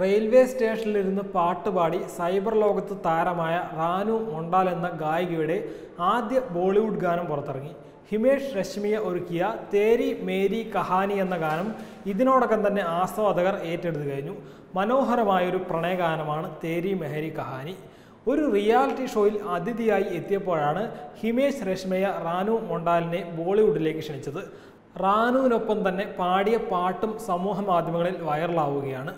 Railway സ്റ്റേഷനിലിരുന്ന് പാട്ടുപാടി cyber ലോകത്ത് താരമായ റാനു മൊണ്ടാൽ എന്ന ഗായികയുടെ ആദ്യ ബോളിവുഡ് ഗാനം പുറത്തിറങ്ങി. ഹിമേഷ് രശ്മിയ ഒരുക്കിയ തേരി മേരി കഹാനി എന്ന ഗാനം ഇതിനോടകം തന്നെ ആസ്വാദകർ ഏറ്റെടുത്തു കഴിഞ്ഞു. മനോഹരമായൊരു പ്രണയഗാനമാണ് തേരി മെഹരി കഹാനി. ഒരു റിയാലിറ്റി ഷോയിൽ അതിഥിയായി എത്തിയപ്പോഴാണ് ഹിമേഷ് രശ്മയ റാനു മൊണ്ടാലിനെ ബോളിവുഡിലേക്ക് ക്ഷണിച്ചത്. റാനുവിനൊപ്പം തന്നെ പാടിയ പാട്ടും സമൂഹ മാധ്യമങ്ങളിൽ വൈറലാവുകയാണ്.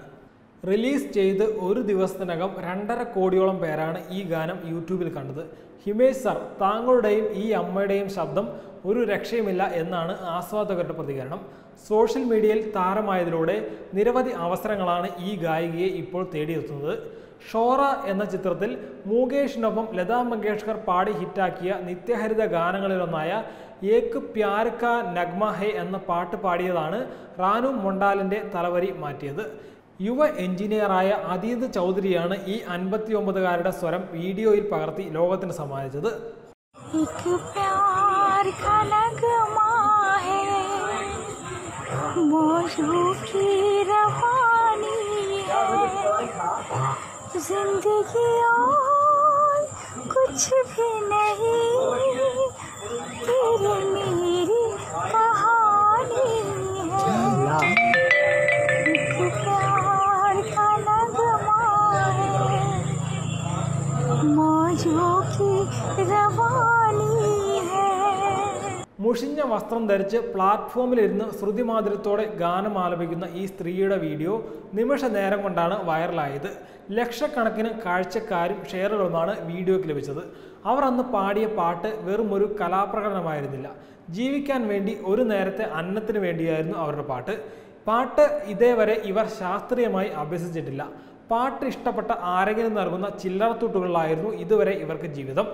റിലീസ് ചെയ്ത് ഒരു ദിവസത്തിനകം രണ്ടര കോടിയോളം പേരാണ് ഈ ഗാനം യൂട്യൂബിൽ കണ്ടത്. ഹിമേഷ് സർ താങ്കളുടെയും ഈ അമ്മയുടെയും ശബ്ദം ഒരു രക്ഷയുമില്ല എന്നാണ് ആസ്വാദകരുടെ പ്രതികരണം. സോഷ്യൽ മീഡിയയിൽ താരമായതിലൂടെ നിരവധി അവസരങ്ങളാണ് ഈ ഗായികയെ ഇപ്പോൾ തേടിയെത്തുന്നത്. ഷോറ എന്ന ചിത്രത്തിൽ മുകേഷിനൊപ്പം ലതാ മങ്കേഷ്കർ പാടി ഹിറ്റാക്കിയ നിത്യഹരിത ഗാനങ്ങളിലൊന്നായ ഏക്ക് പ്യാർക്ക നഗ്മ ഹെ എന്ന പാട്ട് പാടിയതാണ് റാനു മൊണ്ടാലിന്റെ തലവരി മാറ്റിയത്. യുവ എഞ്ചിനീയറായ അതീത് ചൗധരിയാണ് ഈ അൻപത്തിയൊമ്പതുകാരുടെ സ്വരം വീഡിയോയിൽ പകർത്തി ലോകത്തിന് സമ്മാനിച്ചത് एक प्यार का नगमा है मौजू की रवानी है जिंदगी और कुछ भी नहीं तेरी मेरी മുഷിഞ്ഞ വസ്ത്രം ധരിച്ച് പ്ലാറ്റ്ഫോമിലിരുന്ന് ശ്രുതിമാതിരത്തോടെ ഗാനം ആലപിക്കുന്ന ഈ സ്ത്രീയുടെ വീഡിയോ നിമിഷ നേരം കൊണ്ടാണ് വൈറലായത്. ലക്ഷക്കണക്കിന് കാഴ്ചക്കാരും ഷെയറുകളുമാണ് വീഡിയോയ്ക്ക് ലഭിച്ചത്. അവർ അന്ന് പാടിയ പാട്ട് വെറും ഒരു കലാപ്രകടനമായിരുന്നില്ല. ജീവിക്കാൻ വേണ്ടി ഒരു നേരത്തെ അന്നത്തിന് വേണ്ടിയായിരുന്നു അവരുടെ പാട്ട്. പാട്ട് ഇതേവരെ ഇവർ ശാസ്ത്രീയമായി അഭ്യസിച്ചിട്ടില്ല. പാട്ട് ഇഷ്ടപ്പെട്ട ആരെങ്കിലും നൽകുന്ന ചില്ലറത്തൂട്ടുകളിലായിരുന്നു ഇതുവരെ ഇവർക്ക് ജീവിതം.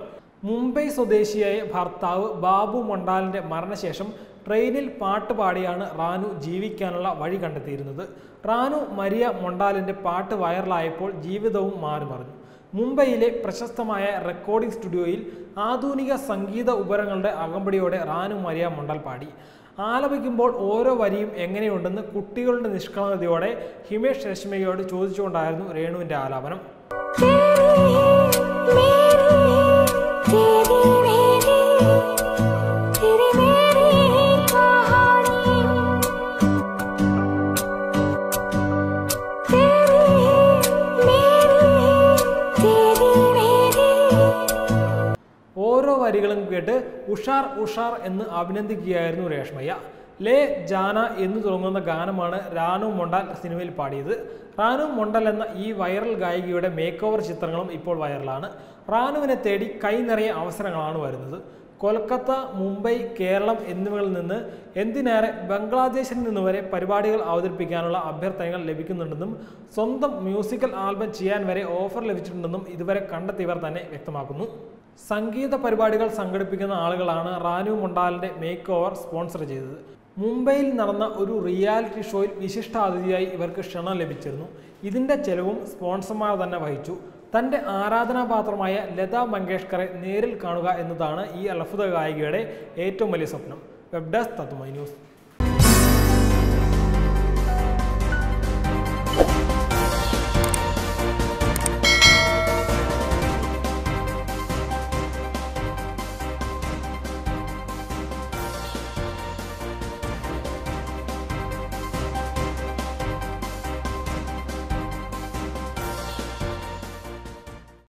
മുംബൈ സ്വദേശിയായ ഭർത്താവ് ബാബു മൊണ്ടാലിന്റെ മരണശേഷം ട്രെയിനിൽ പാട്ട് പാടിയാണ് റാനു ജീവിക്കാനുള്ള വഴി കണ്ടെത്തിയിരുന്നത്. റാനു മരിയ മൊണ്ടാലിന്റെ പാട്ട് വൈറലായപ്പോൾ ജീവിതവും മാറി മറിഞ്ഞു. മുംബൈയിലെ പ്രശസ്തമായ റെക്കോർഡിംഗ് സ്റ്റുഡിയോയിൽ ആധുനിക സംഗീത ഉപരങ്ങളുടെ അകമ്പടിയോടെ റാനു മരിയ മൊണ്ടാൽ പാടി. ആലപിക്കുമ്പോൾ ഓരോ വരിയും എങ്ങനെയുണ്ടെന്ന് കുട്ടികളുടെ നിഷ്കളങ്കതയോടെ ഹിമേഷ് രശ്മിയോട് ചോദിച്ചുകൊണ്ടായിരുന്നു രേണുവിന്റെ ആലാപനം. വരികളും കേട്ട് ഉഷാർ ഉഷാർ എന്ന് അഭിനന്ദിക്കുകയായിരുന്നു രേഷ്മയ്യ. ലേ ജാന എന്ന് തുടങ്ങുന്ന ഗാനമാണ് റാനു മൊണ്ടാൽ സിനിമയിൽ പാടിയത്. റാനു മൊണ്ടൽ എന്ന ഈ വൈറൽ ഗായികയുടെ മേക്ക് ഓവർ ചിത്രങ്ങളും ഇപ്പോൾ വൈറലാണ്. റാനുവിനെ തേടി കൈ നിറയെ അവസരങ്ങളാണ് വരുന്നത്. കൊൽക്കത്ത മുംബൈ കേരളം എന്നിവകളിൽ നിന്ന് എന്തിനേറെ ബംഗ്ലാദേശിൽ നിന്ന് വരെ പരിപാടികൾ അവതരിപ്പിക്കാനുള്ള അഭ്യർത്ഥനകൾ ലഭിക്കുന്നുണ്ടെന്നും സ്വന്തം മ്യൂസിക്കൽ ആൽബം ചെയ്യാൻ വരെ ഓഫർ ലഭിച്ചിട്ടുണ്ടെന്നും ഇതുവരെ കണ്ടെത്തിയവർ തന്നെ വ്യക്തമാക്കുന്നു. സംഗീത പരിപാടികൾ സംഘടിപ്പിക്കുന്ന ആളുകളാണ് റാനു മൊണ്ടാലിന്റെ മേക്ക് ഓവർ സ്പോൺസർ ചെയ്തത്. മുംബൈയിൽ നടന്ന ഒരു റിയാലിറ്റി ഷോയിൽ വിശിഷ്ടാതിഥിയായി ഇവർക്ക് ക്ഷണം ലഭിച്ചിരുന്നു. ഇതിന്റെ ചെലവും സ്പോൺസർമാർ തന്നെ വഹിച്ചു. തന്റെ ആരാധനാപാത്രമായ ലതാ മങ്കേഷ്കറെ നേരിൽ കാണുക എന്നതാണ് ഈ അത്ഭുത ഗായികയുടെ ഏറ്റവും വലിയ സ്വപ്നം. വെബ് ഡെസ്ക് തത്തുമൈ ന്യൂസ്